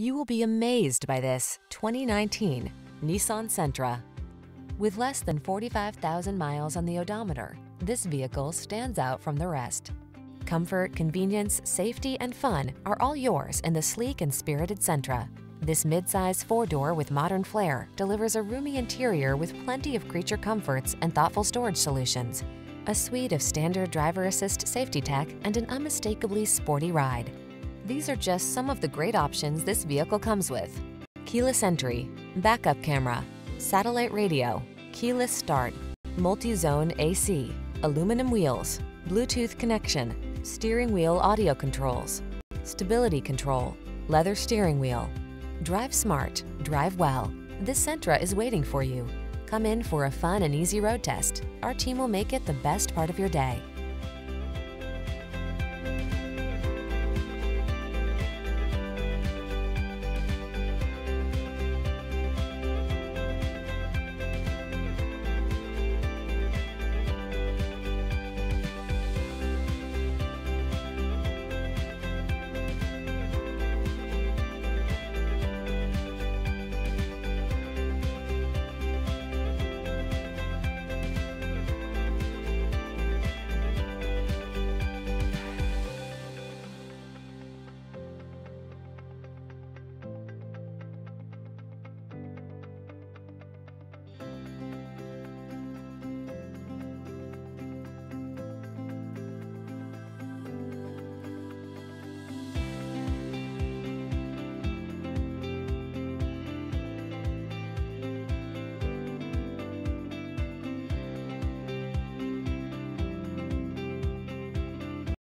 You will be amazed by this 2019 Nissan Sentra. With less than 45,000 miles on the odometer, this vehicle stands out from the rest. Comfort, convenience, safety, and fun are all yours in the sleek and spirited Sentra. This midsize four-door with modern flair delivers a roomy interior with plenty of creature comforts and thoughtful storage solutions. A suite of standard driver assist safety tech and an unmistakably sporty ride. These are just some of the great options this vehicle comes with. Keyless entry, backup camera, satellite radio, keyless start, multi-zone AC, aluminum wheels, Bluetooth connection, steering wheel audio controls, stability control, leather steering wheel. Drive smart, drive well. This Sentra is waiting for you. Come in for a fun and easy road test. Our team will make it the best part of your day.